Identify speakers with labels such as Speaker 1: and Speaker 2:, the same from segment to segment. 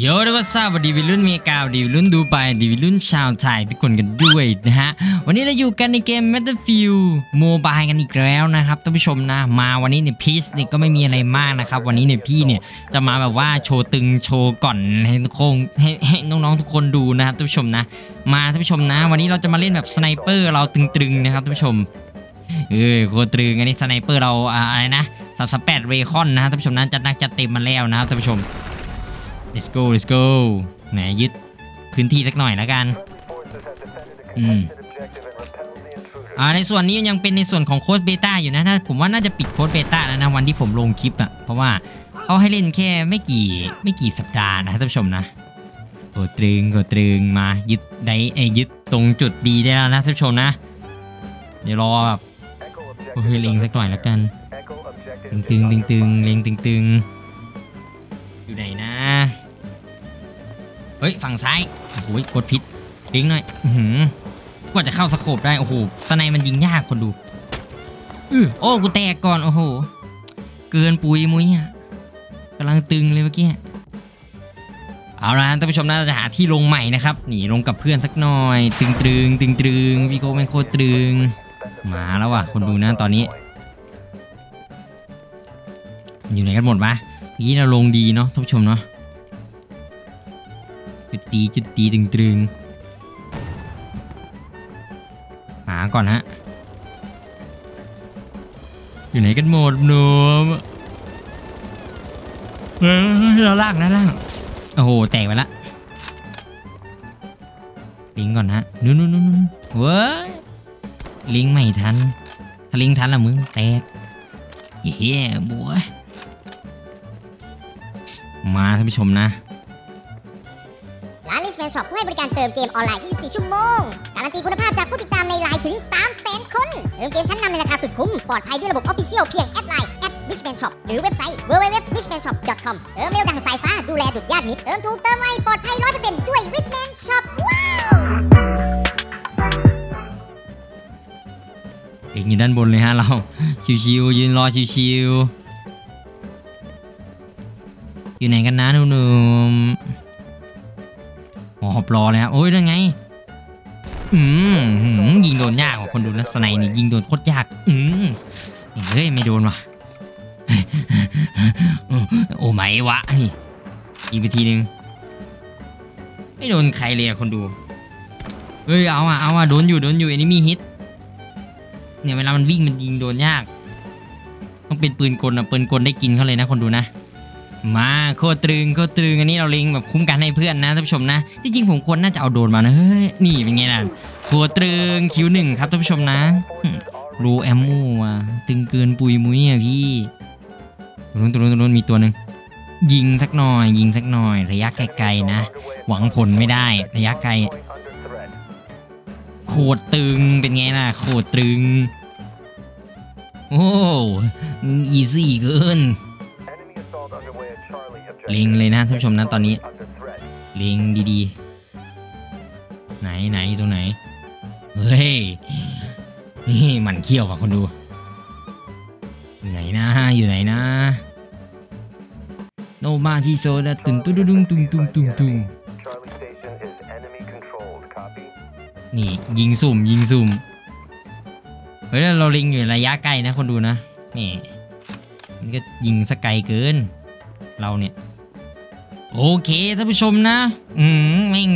Speaker 1: โย่สวัสดีสวัสดีวัยรุ่นเมกาดีวัยรุ่นดูไบดีวัยรุ่นชาวไทยทุกคนกันด้วยนะฮะ วันนี้เราอยู่กันในเกม Battlefield Mobile กันอีกแล้วนะครับท่านผู้ชมนะ มาวันนี้เนี่ยพีซเนี่ยก็ไม่มีอะไรมากนะครับ วันนี้เนี่ยพี่เนี่ยจะมาแบบว่าโชว์ตึงโชว์ก่อนให้ทุกคนให้ให้น้องๆทุกคนดูนะครับท่านผู้ชมนะ มาท่านผู้ชมนะ วันนี้เราจะมาเล่นแบบ sniper เราตึงๆนะครับท่านผู้ชมเออโคตรตึงอันนี้ sniper เราอะไรนะสามสแปดเรคอนนะครับท่านผู้ชมนะจัดนักจัดเต็มมาแล้วนะครับท่านผู้ชม let's go let's go ไหนยึดพื้นที่สักหน่อยแล้วกันอืมอ่าในส่วนนี้ยังเป็นในส่วนของโค้ดเบต้าอยู่นะถ้าผมว่าน่าจะปิดโค้ดเบต้าแล้วนะวันที่ผมลงคลิปอะ่ะเพราะว่าเขาให้เล่นแค่ไม่กี่ไม่กี่สัปดาห์นะท่านผู้ชมนะโกตรึงโกตรึงมายึดได้เอ้ยยึดตรงจุดดีได้แล้วนะท่านผู้ชมนะ เดี๋ยวรอแบบโอ้ยเล็งสักหน่อยแล้วกัน ตึงตึงตึงตึงเล็งตึงตึงอยู่ไหนนะ เฮ้ยฝั่งซ้ายโอ้โหกดพิษลิงหน่อยอื้อหือกว่าจะเข้าสโคปได้โอ้โหสไนมันยิงยากคนดูอือโอ้กูแตกก่อนโอ้โหเกินปุยมุ้ยอะกำลังตึงเลยเมื่อกี้เอาละท่านผู้ชมนะเราจะหาที่ลงใหม่นะครับหนีลงกับเพื่อนสักหน่อย ตึงตรึงตึงตรึงพี่โก้เป็นโคตรตรึงมาแล้วว่ะคนดูนะตอนนี้ อยู่ไหนกันหมดวะเมื่อกี้เราลงดีเนาะท่านผู้ชมเนาะ ตีจุดตีตึงตรึงหาก่อนฮะ อยู่ไหนกันหมดหนุ่มเฮ้ยเราล่างนะล่าง โอ้โห แตกไปละเล็งก่อนนะนู่นนู่นนู่นนู่นเว้ยเล็งไม่ทัน ถ้าเล็งทันละมึงแตกเฮียบัวมาท่านผู้ชมนะ
Speaker 2: Richman Shop ผู้ให้บริการเติมเกมออนไลน์ 24 ชั่วโมง การันตีคุณภาพจากผู้ติดตามในไลน์ถึง 300,000 คน เติมเกมชั้นนำในราคาสุดคุ้ม ปลอดภัยด้วยระบบ Official เพียงแอดไลน์ @richman shop หรือเว็บไซต์ www.richmanshop.com เติมเร็วดังสายฟ้าดูแลดุจญาติมิตรเติมถูกเติมไวปลอดภัย 100%ด้วย Richman Shop ว้าว
Speaker 1: เอกอยู่ด้านบนเลยฮะเรา ชิวๆยืนรอชิวๆอยู่ไหนกันนะหนุ่มๆ บรอเลยครับโอ้ยนั่นไง อืมยิงโดนยากกว่าคนดูนะสไนนี่ยิงโดนโคตรยาก อืมเฮ้ยไม่โดนว่ะโอ้ไม่วะนี่ยิงไปทีนึงไม่โดนใครเลยอะคนดูเฮ้ยเอาอะเอาอะโดนอยู่โดนอยู่อันนี้มีฮิตเนี่ยเวลามันวิ่งมันยิงโดนยาก ต้องเป็นปืนกลนะปืนกลได้กินเขาเลยนะคนดูนะ มาโคตรตรึงโคตรตรึงอันนี้เราล็งแบบคุ้มกันให้เพื่อนนะท่านผู้ชมนะจริงๆผมควรน่าจะเอาโดนมานะเฮ้ยนี่เป็นไงล่ะโคตรตรึงคิวหนึ่งครับท่านผู้ชมนะรูแอมมูอะตึงเกินปุยมุ้ยอะพี่ตรงนู้นตรงนู้นตรงนู้นมีตัวหนึ่งยิงสักหน่อย ยิงสักหน่อย ระยะไกลๆนะ หวังผลไม่ได้ระยะไกล โคตรตึงเป็นไงล่ะ โคตรตึง โอ้อีซี่เกิน ล็งเลยนะท่านผู้ชมนะตอนนี้เล็งดีๆ ไหนไหนตรงไหน เฮ้ย นี่มันเขี้ยวว่ะคนดู อยู่ไหนนะ อยู่ไหนนะ โนมาที่โซดาตึงตุ้งตุ้งตุ้งตุ้งตุ้งตุ้งนี่ยิงสุ่มยิงสุ่ม เฮ้ยเราเล็งอยู่ระยะไกลนะคนดูนะ นี่ มันก็ยิงสกไกลเกิน เราเนี่ย โอเคท่านผู้ชมนะ อืมแม่ง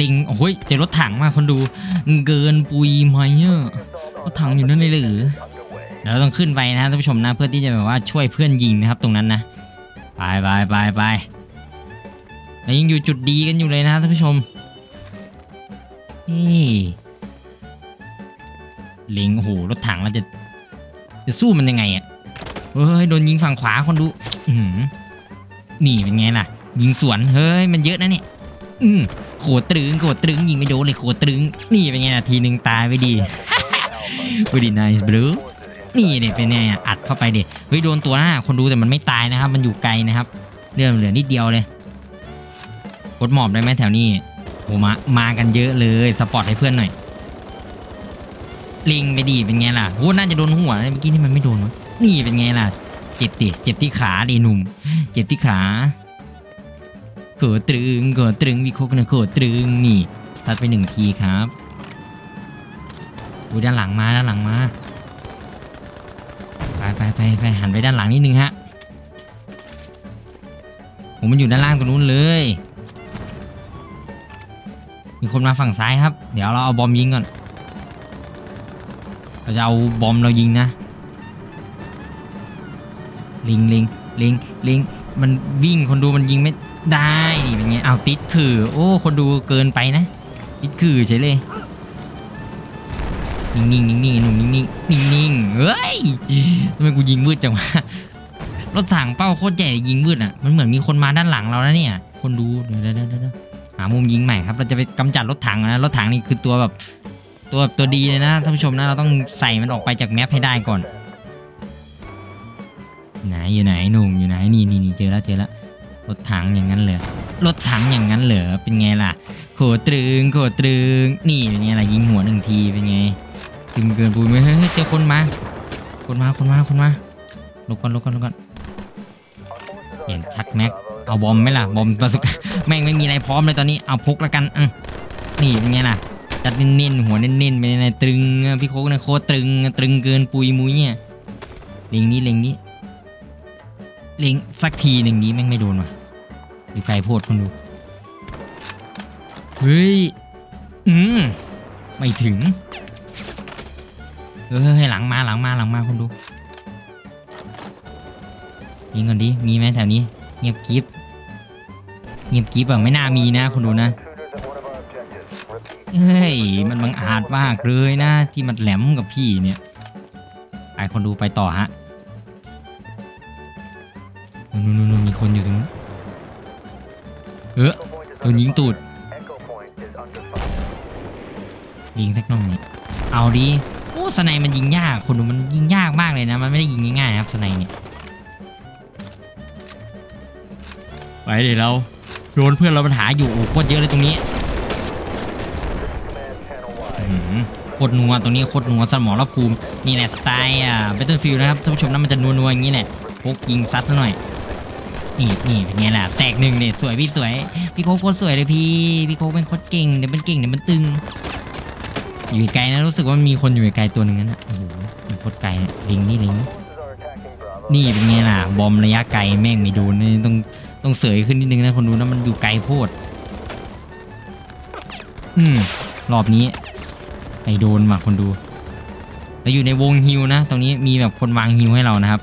Speaker 1: ลิง โอ้ยเจอรถถังมาคนดู เกินปุยไหมเนี่ยรถถังอยู่นั่นเลยหรือเราต้องขึ้นไปนะท่านผู้ชมนะเพื่อที่จะแบบว่าช่วยเพื่อนยิงนะครับ ตรงนั้นนะไปไปไปไปเรายังอยู่จุดดีกันอยู่เลยนะท่านผู้ชมเฮ้ลิงโอ้โหรถถังเราจะจะสู้มันยังไงอะเฮ้ยโดนยิงฝั่งขวาคนดู อือหือนี่เป็นไงล่ะ ยิงสวนเฮ้ยมันเยอะนะเนี่ยอืมโคตรตึงโคตรตึงยิงไม่โดนเลยโคตรตึง นี่เป็นไงล่ะทีหนึ่งตายไปดีไปดีนายบลูนี่เนี่ยเป็นไงอัดเข้าไปดิเฮ้ยโดนตัวหน้าคนดูแต่มันไม่ตายนะครับ มันอยู่ไกลนะครับเรื่องเหลือนิดเดียวเลยกดหมอบได้ไหมแถวนี้โอ้มามากันเยอะเลย spot ให้เพื่อนหน่อยเล็งไปดิเป็นไงล่ะโอ้น่าจะโดนหัวเมื่อกี้นี่มันไม่โดนวะนี่เป็นไงล่ะ เจ็บติเจ็บที่ขาดิหนุ่ม เจ็บที่ขา โกตรึงโกตรึงพี่โคกนะโกตรึงนี่ตัดไปหนึ่งทีครับอุ้ด้านหลังมาด้านหลังมาไปไปไปไปหันไปด้านหลังนิดนึงฮะผมมันอยู่ด้านล่างตรงนู้นเลย มีคนมาฝั่งซ้ายครับ เดี๋ยวเราเอาบอมยิงก่อนเราจะเอาบอมเรายิงนะ ลิงลิงลิงลิงมันวิ่งคนดูมันยิงไม่ ได้นี่เป็นไงเอาติดคือ โอ้ คนดูเกินไปนะ ติดคือเฉยเลยนิ่งนิ่งนิ่งนิ่งหนุ่มนิ่งนิ่งนิ่งนิ่งเฮ้ยทำไมกูยิงมืดจังวะรถถังเป้าโคตรใหญ่ยิงมืดอะมันเหมือนมีคนมาด้านหลังเราแล้วเนี่ย คนดูเดี๋ยวเดี๋ยวเดี๋ยวเดี๋ยวหามุมยิงใหม่ครับ เราจะไปกำจัดรถถังนะรถถังนี่คือตัวแบบตัวแบบตัวดีเลยนะท่านผู้ชมนะเราต้องใส่มันออกไปจากแมปให้ได้ก่อนไหนอยู่ไหนหนุ่มอยู่ไหนนี่นี่เจอแล้วเจอแล้ว ถถังอย่างนั้นเหรอรถถังอย่างนั้นเหรอเป็นไงล่ะ โขตรึงโขตรึงนี่เป็นไงล่ะยิงหัวหนึ่งทีเป็นไงตึงเกินปูนไหมเฮ้ยเฮ้ยเจอคนมา คนมาคนมาคนมาลบก่อนลบก่อนลบก่อนเปลี่ยนชักแม็กเอาบอมไหมล่ะบอมประสกแม่งไม่มีอะไรพร้อมเลยตอนนี้เอาพกแล้วกันอะนี่เป็นไงล่ะจัดเน้นๆหัวเน้นๆไปในตรึงพี่โคกนะโคตรตรึงตรึงเกินปุยมุ้ยเนี่ยเล็งนี้เล็งนี้เล็งสักทีหนึ่งนี้แม่งไม่โดนว่ะ หรือไฟโพดคนดู เฮ้ย อืม ไม่ถึงเฮ้ยหลังมาหลังมาหลังมาคนดูยิงก่อนดิ มีไหมแถวนี้ เงียบกิฟเงียบกิฟอะไม่น่ามีนะคนดูนะ เฮ้ย มันบังอาจมากเลยนะ ที่มันแหลมกับพี่เนี่ย ไปคนดูไปต่อฮะนู่นนู่นนู่นมีคนอยู่ตรงนู้น เออโดนยิงตูดยิงสักหน่อยเอาดิโอ้สไนมันยิงยากคนดูมันยิงยากมากเลยนะ มันไม่ได้ยิงง่ายๆครับสไนเนี่ยไปเดี๋ยวเราโดนเพื่อนเราปัญหาอยู่โคตรเยอะเลยตรงนี้โคตรนัวตรงนี้โคตรนัวสมองรภูมินี่แหละสไตล์อะ Battlefield นะครับท่านผู้ชมนะมันจะนัวๆอย่างนี้แหละพกยิงซัดซะหน่อย นี่นี่เป็นไงล่ะแตกหนึ่งเนี่ยสวยพี่สวย พี่โคกโคตรสวยเลยพี่ พี่โคกเป็นโคตรเก่งเดี๋ยวมันเก่งเดี๋ยวมันตึง อยู่ไกลนะรู้สึกว่ามีคนอยู่ไกลตัวหนึ่งนั่นนะโอ้โหมันโคตรไกลเนี่ยลิงนี่ลิงนี่เป็นไงล่ะบอมระยะไกลแม่งไม่โดนนี่ต้องต้องเสยขึ้นนิดนึงนะคนดูนะมันอยู่ไกลโพดอืมรอบนี้ไม่โดนว่ะคนดูแล้วอยู่ในวงฮิวนะ ตรงนี้มีแบบคนวางฮิวให้เรานะครับ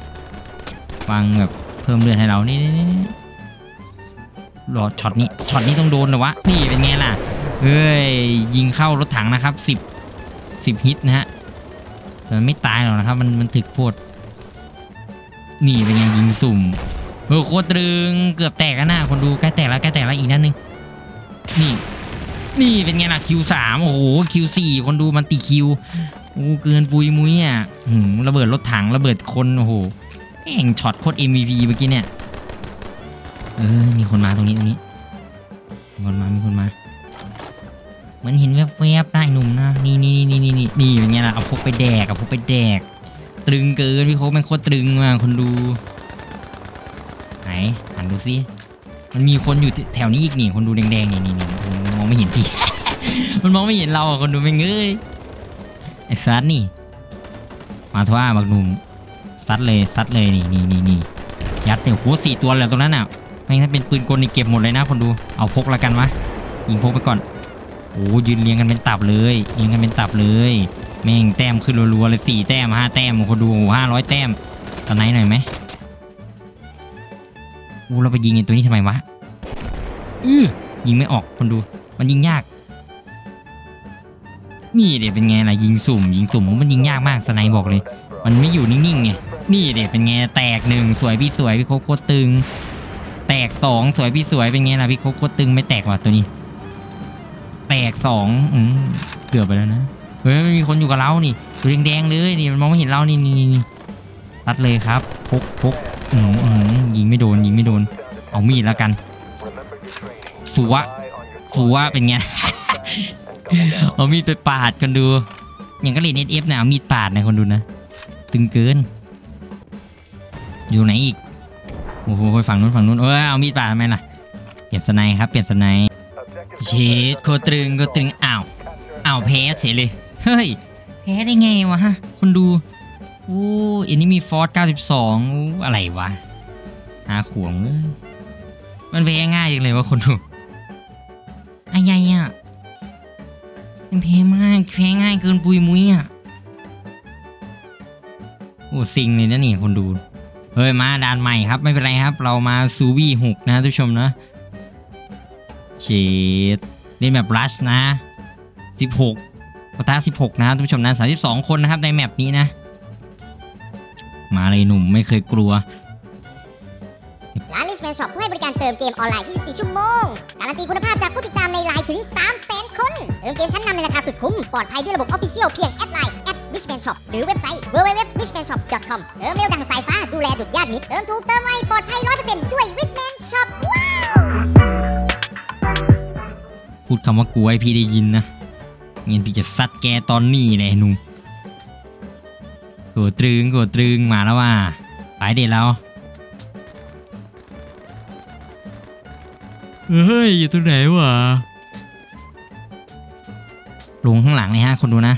Speaker 1: วางแบบ เพิ่มเลือดให้เรานี่นี่รอช็อตนี้ช็อตนี้ต้องโดนเหรอวะนี่เป็นไงล่ะเฮ้ยยิงเข้ารถถังนะครับสิบสิบฮิตนะฮะมันไม่ตายหรอกนะครับ มันมันถึกโพดนี่เป็นไงยิงสุ่มเออโคตรตึงเกือบแตกแล้วนะคนดูใกล้แตกแล้วใกล้แตกแล้วอีกนัดนึงนี่ นี่เป็นไงล่ะ kill สามโอ้โห kill สี่คนดู multi kill โอ้เกินปุยมุ้ยอะหืมระเบิดรถถังระเบิดคนโอ้โห แม่งช็อตโคตร MVP เมื่อกี้เนี่ย เออ มีคนมาตรงนี้ตรงนี้ มีคนมา มีคนมา เหมือนเห็นแวบๆได้หนุ่มนะ นี่นี่นี่นี่นี่นี่เป็นไงล่ะเอาพกไปแดก เอาพกไปแดก ตรึงเกินพี่โคกแม่งโคตรตรึงว่ะคนดู ไหนหันดูสิมันมีคนอยู่แถวนี้อีกนี่ คนดูแดงๆนี่นี่นี่โอ้โหมองไม่เห็นพี่ มันมองไม่เห็นเราอะคนดูไม่เงยไอ้ซัดนี่ มาทว่าบักหนุ่ม ซัดเลยซัดเลยนี่นี่นี่นี่ยัดเนี่ยโหสี่ตัวเลยตรงนั้นอะไม่งั้นถ้าเป็นปืนกลนี่เก็บหมดเลยนะคนดูเอาพกละกันวะยิงพกไปก่อนโอ้ยืนเรียงกันเป็นตับเลยเรียงกันเป็นตับเลยแม่งแต้มขึ้นรัวๆเลยสี่แต้มห้าแต้มคนดูห้าร้อยแต้มตอนไหนหน่อยไหมอู้เราไปยิงไอ้ตัวนี้ทำไมวะอือยิงไม่ออกคนดู มันยิงยาก นี่เดี๋ยวเป็นไงล่ะยิงสุ่ม ยิงสุ่มมันยิงยากมากสไนบอกเลย มันไม่อยู่นิ่งๆไง นี่เดี๋ยวเป็นไงแตกหนึ่งสวยพี่สวยพี่โคโคตรตึง แตกสองสวยพี่สวยเป็นไงล่ะพี่โคโคตรตึงไม่แตกว่ะตัวนี้ แตกสองอืมเกือบไปแล้วนะเฮ้ยมันมีคนอยู่กับเรานี่ตัวแดงๆเลยนี่มันมองไม่เห็นเรานี่นี่นี่นี่ตัดเลยครับพกพกอืมอืมยิงไม่โดนยิงไม่โดน เอามีดแล้วกันสัวสัวเป็นไงเอามีดไปปาดกันดูอย่างก็เล่นเอฟนะเอามีดปาดนะคนดูนะ ตึงเกิน อยู่ไหนอีก โอ้โหฝั่งนู้นฝั่งนู้นเออเอามีดป่าทำไมล่ะ เปลี่ยนสไนด์ครับ เปลี่ยนสไนด์
Speaker 3: Objective
Speaker 1: เชดโคตรึงโคตรึงอ้าวอ้าวแพ้เฉยเลย เฮ้ย แพ้ได้ไงวะฮะ คนดูโอ้อันนี้มีฟอร์ส92 อะไรวะ หาขวง มันแพ้ง่ายจังเลยวะคนดูอ้ยัยอะมันแพ้มากแพ้ง่ายเกินปุยมุ้ยอะ โอ้ซิงเลยนะนี่คนดู เฮ้ยมาด่านใหม่ครับไม่เป็นไรครับ เรามาซูวี่หกนะท่านผู้ชมนะเชดเล่นแบบรัชนะ 16ปะทะ16 นะครับท่านผู้ชมนะ32 คนนะครับในแมปนี้นะ มาเลยหนุ่มไม่เคยกลัว
Speaker 2: ร้าน Richman Shop ผู้ให้บริการเติมเกมออนไลน์ 24 ชั่วโมง การันตีคุณภาพจากผู้ติดตามในไลน์ถึง 300,000 คน เติมเกมชั้นนำในราคาสุดคุ้ม ปลอดภัยด้วยระบบ Official เพียงแอดไลน์ @richman shop หรือเว็บไซต์ www.richmanshop.com เติมเร็วดังสายฟ้าดูแลดุจญาติมิตรเติมถูกเติมไวปลอดภัย100%ด้วย Richman Shop ว้าว
Speaker 1: พูดคำว่ากลัวให้พี่ได้ยินนะเงี้ยพี่จะซัดแกตอนนี้เลยหนุ่มโกรธตรึงโกรธตรึงมาแล้วว่าไปเด็ดแล้วเฮ้ยอยู่ตรงไหนวะลงข้างหลังเลยฮะคนดูนะ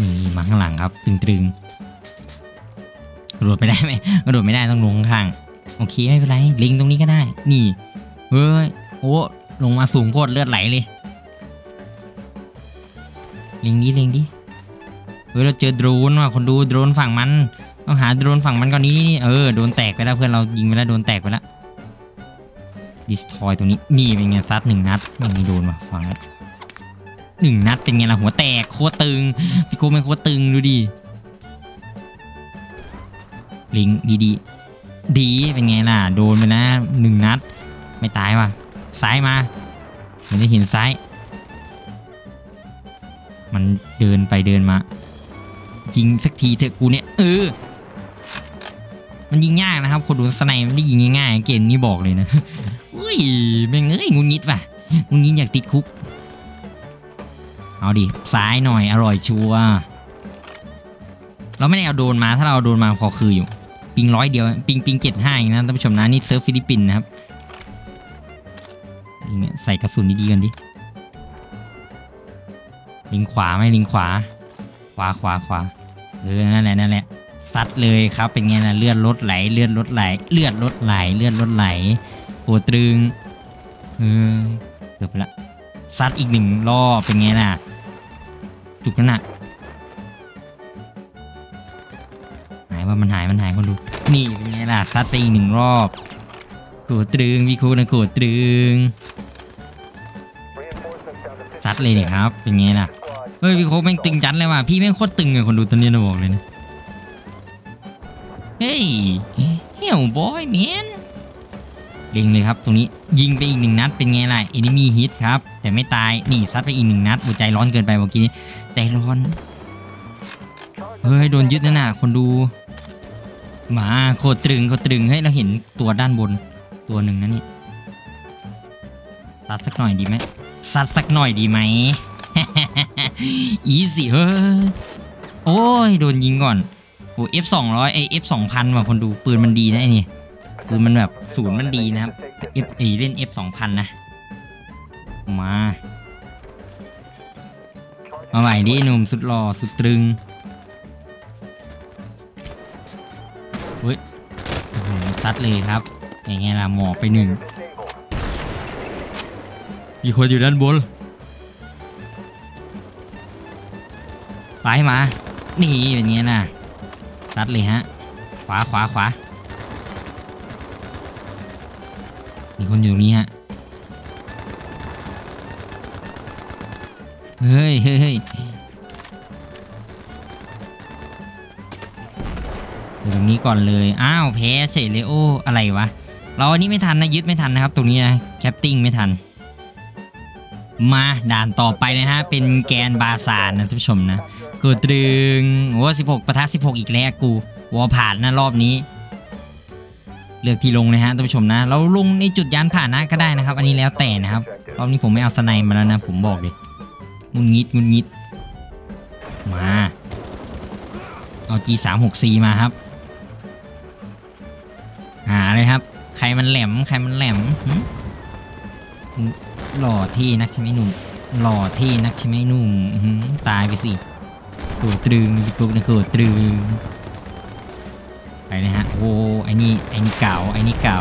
Speaker 1: นี่มาข้างหลังครับตึงตรึงกระโดดไปได้ไหมกระโดดไม่ได้ต้องลงข้างโอเคไม่เป็นไรลิงตรงนี้ก็ได้ นี่เฮ้ยโอ้ลงมาสูงโคตรเลือดไหลเลยเล็งดิเล็งดิเฮ้ยเราเจอโดรนว่ะคนดูโดรนฝั่งมัน ต้องหาโดรนฝั่งมันก่อนนี้เออโดรนแตกไปแล้วเพื่อนเรายิงไปแล้วโดรนแตกไปแล้ว destroy ตรงนี้นี่เป็นไงซัดหนึ่งนัดไม่มีโดรนว่ะฝั่งนั้น หนึ่งนัดเป็นไงล่ะหัวแตกโคตรตึงพี่โก้เป็นโคตรตึงดูดิเล็งดีดีดีเป็นไงล่ะโดนไปนะหนึ่งนัด ไม่ตายว่ะซ้ายมาเห็นได้เห็นซ้าย มันเดินไปเดินมายิงสักทีเถอะกูเนี่ยเออมันยิงยากนะครับคนดูสไนมันได้ยิงง่ายๆเกมนี้บอกเลยนะอุ้ยแม่งเอ้ยงุนงิดว่ะงุนงิดอยากติดคุก เอาดิ ซ้ายหน่อยอร่อยชัวเราไม่ได้เอาโดนมาถ้าเราโดนมาพอคืออยู่ ปิงร้อยเดียว ปิงปิงเจ็ดห้าอย่างนั้นท่านผู้ชมนะนี่เซิร์ฟฟิลิปปินส์นะครับยิงเนี่ยใส่กระสุนดีๆกันดิลิงขวาไหมลิงขวา ขวาขวาขวาเออนั่นแหละนั่นแหละซัดเลยครับเป็นไงนะเลือดลดไหลเลือดลดไหล เลือดลดไหลเลือดลดไหลโหตรึงเออเกือบละซัดอีกหนึ่งรอบเป็นไงล่ะ จุกนั่นน่ะหายว่ามันหายมันหายคนดู นี่เป็นไงล่ะซัดไปอีกหนึ่งรอบโกรธตรึงพี่คูนะโกรธตรึงซัดเลยเนี่ยครับ เป็นไงล่ะเฮ้ยพี่โคกแม่งตึงจัดเลยว่ะพี่แม่งโคตรตึงเลยคนดูตัวนี้นะบอกเลยนะเฮ้ยเฮ้ยบอยแมน เล็งเลยครับตรงนี้ยิงไปอีกหนึ่งนัดเป็นไงล่ะเอนิมีฮิตครับ แต่ไม่ตายนี่ซัดไปอีกหนึ่งนัดหัวใจร้อนเกินไปเมื่อกี้ใจร้อนเฮ้ยโดนยึดนั่นน่ะคนดูมาโคตรตรึงโคตรตรึงเฮ้เราเห็นตัวด้านบนตัวหนึ่งนะนี่ซัดสักหน่อยดีไหมซัดสักหน่อยดีไหมอีสิเฮ้ยโอ้ยโดนยิงก่อนโอ้ F 2 0 0ไอ F 2 0 0ว่ะคนดูปืนมันดีนะไอ้นี่ ปืนมันแบบศูนย์มันดีนะครับแต่ F เอเล่น F 2 0 0นะ มา มาใหม่ดิหนุ่มสุดหล่อสุดตรึงเฮ้ยโอ้โหซัดเลยครับอย่างไงล่ะหมอบไปหนึ่งมีคนอยู่ด้านบนไปมา นี่เป็นไงน่ะซัดเลยฮะ ขวาขวาขวา คนอยู่ตรงนี้ฮะเฮ้ยเฮ้ยเฮ้ยตรงนี้ก่อนเลย อ้าวแพ้เฉยเลยโอ้อะไรวะ เราอันนี้ไม่ทันนะยึดไม่ทันนะครับ ตรงนี้นะ capturing ไม่ทัน มาด่านต่อไปเลยนะฮะ เป็นแกนบาซานนะท่านผู้ชมนะ กูตรึงโอ้สิบหกประทัดสิบหกอีกแล้วกูวอผ่านนะรอบนี้ เลือกที่ลงเลยฮะท่านผู้ชมนะ เราลงในจุดยานผ่านนะก็ได้นะครับ อันนี้แล้วแต่นะครับรอบนี้ผมไม่เอา snipe มาแล้วนะ ผมบอกเลยหงุดหงิดหงุดหงิด มาเอา G 3 6 C มาครับหาเลยครับ ใครมันแหลมใครมันแหลมหล่อที่นักใช่ไหมหนุ่มหล่อที่นักใช่ไหมหนุ่มตายไปสิโกตรึงพี่กุ๊กนะโกตรึง ไปเลยฮะ โอ้ไอ้นี่ไอ้นี่เก่าไอ้นี่เก่า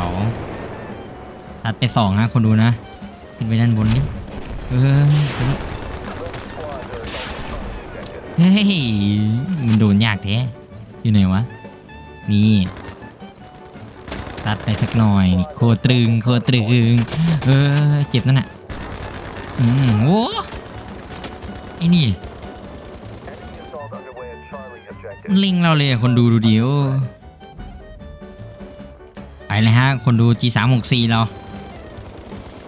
Speaker 1: ตัดไปสองฮะคนดูนะ ขึ้นไปด้านบนดิเออนี้เฮ้ย มันโดนยากแท้ อยู่ไหนวะ นี่ ตัดไปสักหน่อย โคตรึง โคตรึง เออ เจ็บนั่นน่ะ อืมโอ้ไอ้นี่เลิงเราเลยอะคนดูดูดิโอ เลยฮะ คนดู G364 เรา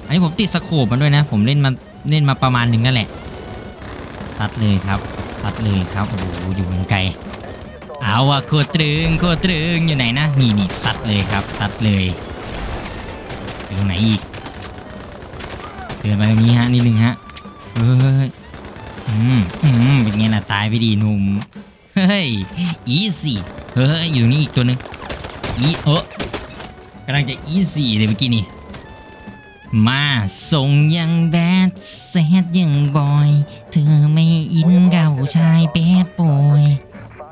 Speaker 1: อันนี้ผมติด scope มาด้วยนะ ผมเล่นมาเล่นมาประมาณหนึ่งนั่นแหละ ตัดเลยครับ ตัดเลยครับ โอ้โห อยู่ไกล เอาว่ะโคตรึงโคตรึงอยู่ไหนนะ นี่นี่ตัดเลยครับ ตัดเลยอยู่ตรงไหนอีก เดินไปตรงนี้ฮะนิดนึงฮะ เฮ้ย อืม อืม เป็นไงล่ะ ตายไปดีหนุ่ม เฮ้ย easy เฮ้ย อยู่นี้อีกตัวหนึงอีเออ กำลังจะอีซี่เลยเมื่อกี้นี่ มาส่งยังแบดแซดยังบอย เธอไม่อินเก่าชายแบดบอย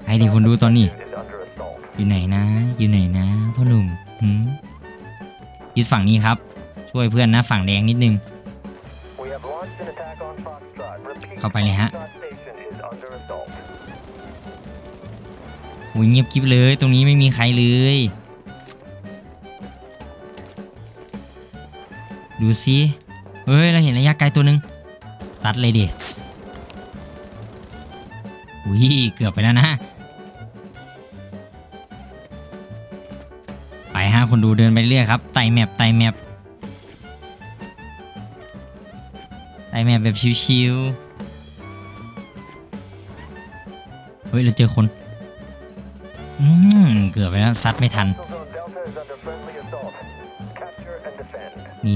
Speaker 1: ใครดีคนดูตอนนี้ อยู่ไหนนะ อยู่ไหนนะพ่อหนุ่มหืมยึดฝั่งนี้ครับ ช่วยเพื่อนนะฝั่งแดงนิดนึง เข้าไปเลยฮะอุ้ยเงียบกิบเลย ตรงนี้ไม่มีใครเลย ดูสิเฮ้ย เราเห็นระยะไกลตัวหนึ่งตัดเลยดิอุ้ยเกือบไปแล้วนะ ไปฮะคนดูเดินไปเรื่อยครับไต่แมปไต่แมปไต่แมปแบบชิวๆเฮ้ย เราเจอคน อืม เกือบไปแล้วซัดไม่ทัน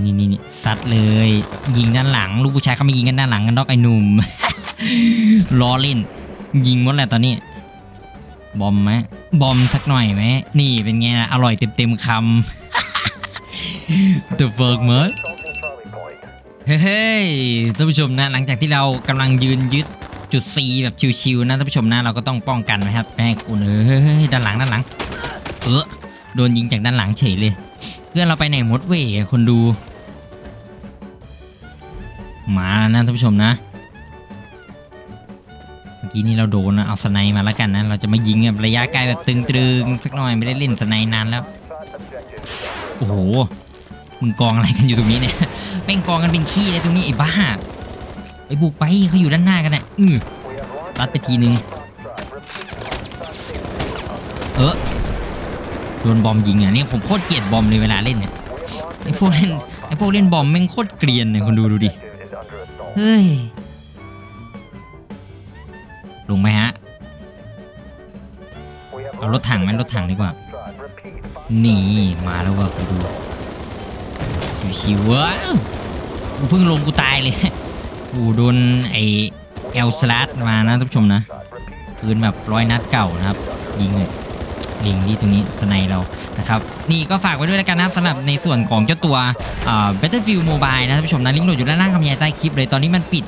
Speaker 1: นี่นี่นี่ซัดเลย ยิงด้านหลัง ลูกผู้ชายเขาไม่ยิงกันด้านหลังกันดอกไอ้หนุ่มล้อเล่น ยิงหมดแหละตอนนี้ บอมไหมบอมสักหน่อยไหมนี่เป็นไงล่ะอร่อยเต็มเต็มๆคำ The fuck มั้
Speaker 3: Assaulting Charlie Point.
Speaker 1: เฮ้ยท่านผู้ชมนะหลังจากที่เรากำลังยืนยึดจุด C แบบชิวๆนะท่านผู้ชมนะเราก็ต้องป้องกันนะครับไม่คุณเอ้ยด้านหลังด้านหลัง เออโดนยิงจากด้านหลังเฉยเลย พื่อนเราไปไหนหมดเว้ยคนดู มาแล้วนะท่านผู้ชมนะ เมื่อกี้นี้เราโดนนะเอาสไนมาแล้วกันนะ เราจะมายิงแบบระยะไกลแบบตึงๆสักหน่อยไม่ได้เล่นสไนนานแล้ว โอ้โห มึงกองอะไรกันอยู่ตรงนี้เนี่ยแม่งกองกันเป็นขี้เลยตรงนี้ไอ้บ้าไอ้บุกไปเขาอยู่ด้านหน้ากันนี่ยอือ
Speaker 3: We have launched
Speaker 1: ตัดไปทีนึง เออ โดนบอมยิงอะเนี่ยผมโคตรเกลียดบอมเลยเวลาเล่นเนี่ยไอ้พวกเล่นไอ้พวกเล่นบอมแม่งโคตรเกรียนเนี่ยคนดูดูดิเฮ้ยลงไหมฮะเอารถถังไหมรถถังดีกว่านี่มาแล้วว่ะคุณดูชิวๆว้าวกูเพิ่งลงกูตายเลยกูโดนไอเอลสลัดมานะท่านผู้ชมนะปืนแบบร้อยนัดเก่านะครับยิงเลย ลิงที่ตรงนี้สไนเรานะครับนี่ก็ฝากไว้ด้วยแล้วกันนะสำหรับในส่วนของเจ้าตัว Battlefield Mobile นะท่านผู้ชมนะลิงก์โหลดอยู่ด้านล่างคำบรรยายใต้คลิปเลยตอนนี้มันปิด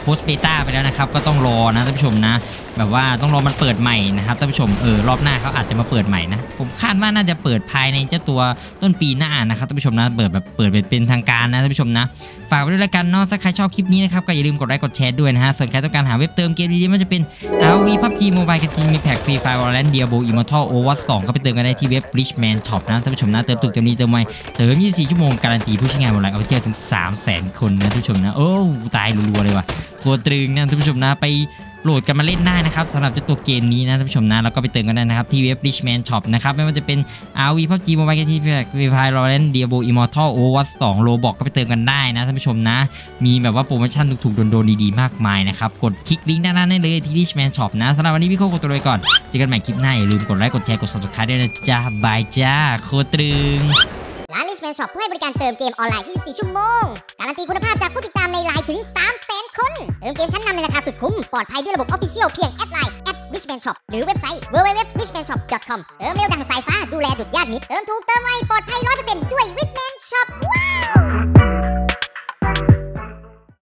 Speaker 1: โพสเบต้าไปแล้วนะครับ ก็ต้องรอนะท่านผู้ชมนะ แบบว่าต้องรอมันเปิดใหม่นะครับท่านผู้ชมเออรอบหน้าเขาอาจจะมาเปิดใหม่นะผมคาดว่าน่าจะเปิดภายในเจ้าตัวต้นปีหน้านะครับท่านผู้ชมนะเปิดแบบเปิดเป็นทางการนะท่านผู้ชมนะฝากไว้ด้วยแล้วกันเนาะถ้าใครชอบคลิปนี้นะครับก็อย่าลืมกดไลค์กดแชร์ด้วยนะฮะส่วนใครต้องการหาเว็บเติมเกมดีๆมันจะเป็น ROV PUBG Mobile Genshin Impact Free Fire Valorant Diablo Immortal Overwatch 2ก็ไปเติมกันได้ที่เว็บ Richman Shop นะท่านผู้ชมนะเติมถูกเติมดีเติมไวเติม 24 ชั่วโมงการันตีผู้ใช้งานบน LINE OA ไปเกือบถึง 300,000 คนนะท่านผู้ชมนะ โอ้ ตายรัวๆเลยว่ะตัวตรึงนะท่านผู้ชมนะไป โหลดกันมาเล่นได้นะครับสำหรับเจ้าตัวเกมนี้นะท่านผู้ชมนะแล้วก็ไปเติมกันได้นะครับที่เว็บ Richman Shop นะครับไม่ว่าจะเป็น ROV PUBG Mobile Genshin Impact Free Fire Valorant Diablo Immortal Overwatch 2 Roblox ก็ไปเติมกันได้นะท่านผู้ชมนะ มีแบบว่าโปรโมชั่นถูกๆโดนๆดีๆมากมายนะครับกดคลิกลิงก์ด้านล่างได้เลยที่ Richman Shop นะสำหรับวันนี้พี่โคขอตัวเลยก่อนเจอกันใหม่คลิปหน้าอย่าลืมกดไลค์กดแชร์กด subscribe ด้วยนะจ้า bye จ้าโคตรึง
Speaker 2: ร้าน Richman Shop ผู้ให้บริการเติมเกมออนไลน์ 24 ชั่วโมง การันตีคุณภาพจากผู้ติดตามในไลน์ถึง 300,000 คน เติมเกมชั้นนำในราคาสุดคุ้ม ปลอดภัยด้วยระบบ Official เพียงแอดไลน์ @richman shop หรือเว็บไซต์ www.richmanshop.com เติมเร็วดังสายฟ้าดูแลดุดญาติมิตรเติมถูกเติมไวปลอดภัย 100%ด้วย Richman Shop ว้าว